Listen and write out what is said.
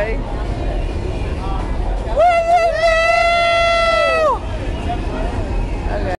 Okay.